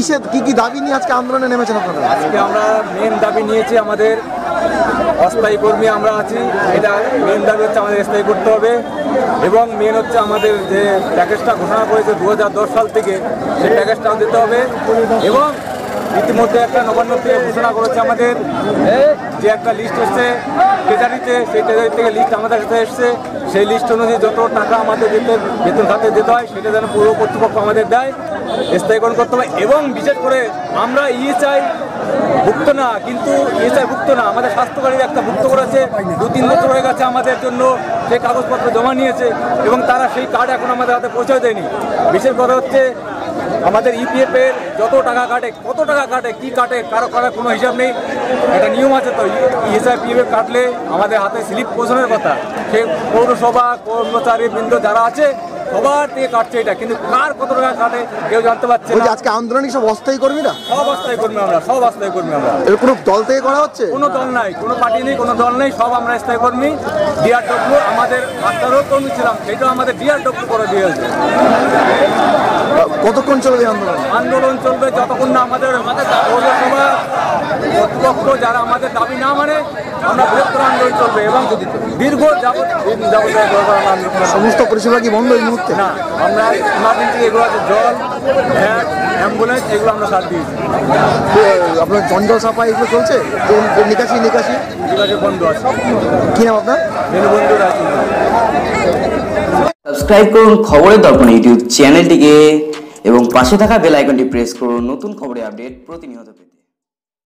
কিসে কি কি দাবি নিয়ে আজকে আন্দোলনে নেমেছেন আপনারা? আজকে আমরা মেন দাবি নিয়েছি আমাদের অস্থায়ী কর্মী আমরা আছি, এটা মেন দাবি হচ্ছে আমাদের স্থায়ী করতে হবে। এবং মেন হচ্ছে আমাদের যে প্যাকেজটা ঘোষণা করেছে দু হাজার দশ সাল থেকে সেই প্যাকেজটাও দিতে হবে। এবং ইতিমধ্যে একটা নবান্ন থেকে ঘোষণা করেছে আমাদের, যে একটা লিস্ট এসছে ট্রেজারিতে সেই ট্রেজারি থেকে লিস্ট আমাদের কাছে এসছে। সেই লিস্ট অনুযায়ী যত টাকা আমাদের দিতে বেতন খাতে দিতে হয়, সেটা যেন পৌর কর্তৃপক্ষ আমাদের দেয়। স্থায়ীকরণ করতে হবে এবং বিশেষ করে আমরা ইএসআই ভুক্ত না, কিন্তু ইএসআই ভুক্ত না। আমাদের স্বাস্থ্যকারীর একটা ভুক্ত করেছে দু তিন বছর হয়ে গেছে আমাদের জন্য সেই কাগজপত্র জমা নিয়েছে এবং তারা সেই কার্ড এখন আমাদের হাতে পৌঁছে দেয়নি। বিশেষ করে হচ্ছে, আমাদের ইপিএফ এর যত টাকা কাটে, কত টাকা কাটে, কি কাটে, কারও কারও কোনো হিসাব নেই। একটা নিয়ম আছে তো, ইএসআই পিএফ কাটলে আমাদের হাতে স্লিপ পৌঁছানোর কথা। সে পৌরসভা, কর্মচারী বৃন্দ যারা আছে সবার থেকে কাটছে এটা কিন্তু কার কত টাকা কাটে কেউ জানতে পারছে না। আজকে আন্দোলন সব অস্থায়ী কর্মীরা? সব অস্থায়ী কর্মী আমরা সব অস্থায়ী কর্মী আমরা। এর কোনো দল থেকে করা হচ্ছে? কোনো দল নাই কোনো পার্টি নেই কোনো দল নেই সব আমরা স্থায়ী কর্মী। ডিআরডব্লিউ আমাদের মাস্টারও কর্মী ছিলাম সেটাও আমাদের ডিআরডব্লিউ করে দিয়েছে। কতক্ষণ চলবে আন্দোলন? আন্দোলন চলবে যতক্ষণ না আমাদের কর্তৃপক্ষ যারা আমাদের দাবি না মানে আমরা বৃহত্তর আন্দোলন চলবে এবং দীর্ঘ সমস্ত পরিষেবা কি বন্ধ এই মুহূর্তে? না আমরা ইমার্জেন্সি এগুলো আছে জল ভ্যাট অ্যাম্বুলেন্স এগুলো আমরা সার দিয়েছি। আপনার জঞ্জল সাফাই এগুলো চলছে? নিকাশি নিকাশি? ঠিক বন্ধ আছে। কি নাম আপনার? দীনবন্ধু রাজি সাবস্ক্রাইব করুন খবরের দর্পণ ইউটিউব চ্যানেলটিকে এবং পাশে থাকা বেল আইকনটি প্রেস করুন। নতুন খবরের আপডেট প্রতিনিয়ত পেতে।